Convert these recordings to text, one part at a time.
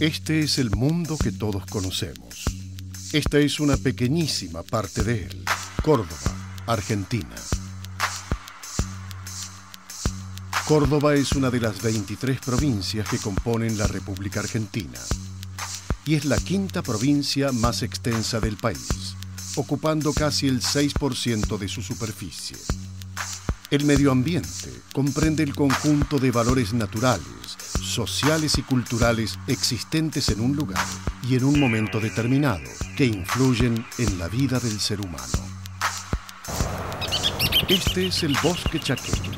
Este es el mundo que todos conocemos. Esta es una pequeñísima parte de él. Córdoba, Argentina. Córdoba es una de las 23 provincias que componen la República Argentina y es la quinta provincia más extensa del país, ocupando casi el 6% de su superficie. El medio ambiente comprende el conjunto de valores naturales, sociales y culturales existentes en un lugar y en un momento determinado que influyen en la vida del ser humano. Este es el bosque chaqueño,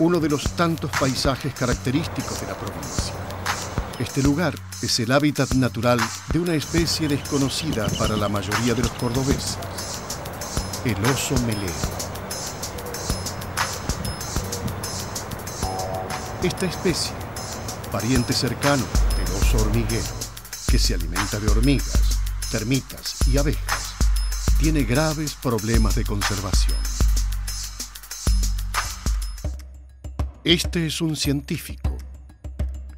uno de los tantos paisajes característicos de la provincia. Este lugar es el hábitat natural de una especie desconocida para la mayoría de los cordobeses, el oso melero. Esta especie, pariente cercano del oso hormiguero, que se alimenta de hormigas, termitas y abejas, tiene graves problemas de conservación. Este es un científico.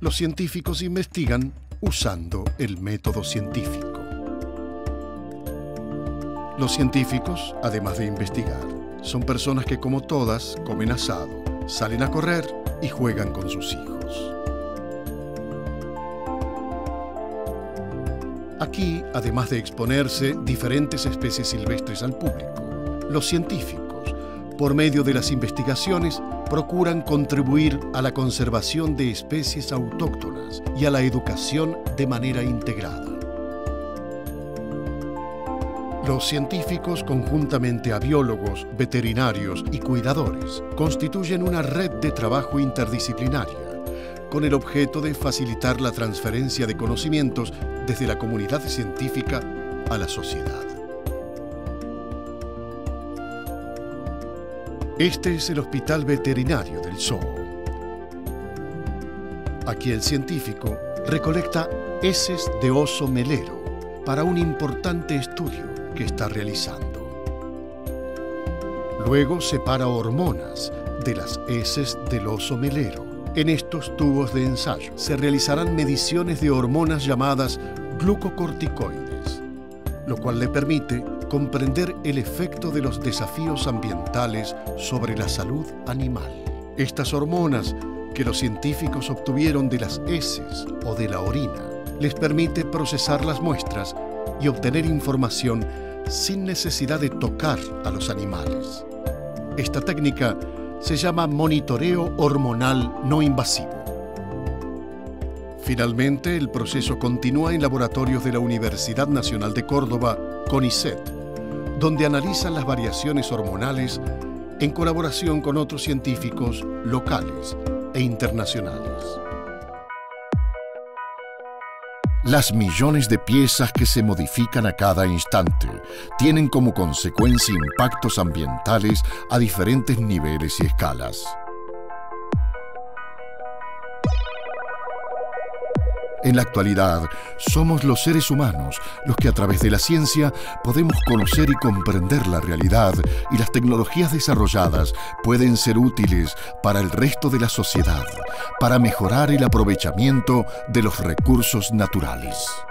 Los científicos investigan usando el método científico. Los científicos, además de investigar, son personas que como todas comen asado, salen a correr y juegan con sus hijos. Aquí, además de exponerse diferentes especies silvestres al público, los científicos, por medio de las investigaciones, procuran contribuir a la conservación de especies autóctonas y a la educación de manera integrada. Los científicos, conjuntamente a biólogos, veterinarios y cuidadores, constituyen una red de trabajo interdisciplinaria con el objeto de facilitar la transferencia de conocimientos desde la comunidad científica a la sociedad. Este es el Hospital Veterinario del Zoo. Aquí el científico recolecta heces de oso melero para un importante estudio que está realizando. Luego separa hormonas de las heces del oso melero. En estos tubos de ensayo se realizarán mediciones de hormonas llamadas glucocorticoides, lo cual le permite comprender el efecto de los desafíos ambientales sobre la salud animal. Estas hormonas que los científicos obtuvieron de las heces o de la orina les permite procesar las muestras y obtener información sin necesidad de tocar a los animales. Esta técnica se llama monitoreo hormonal no invasivo. Finalmente, el proceso continúa en laboratorios de la Universidad Nacional de Córdoba, CONICET, donde analizan las variaciones hormonales en colaboración con otros científicos locales e internacionales. Las millones de piezas que se modifican a cada instante tienen como consecuencia impactos ambientales a diferentes niveles y escalas. En la actualidad, somos los seres humanos los que a través de la ciencia podemos conocer y comprender la realidad y las tecnologías desarrolladas pueden ser útiles para el resto de la sociedad, para mejorar el aprovechamiento de los recursos naturales.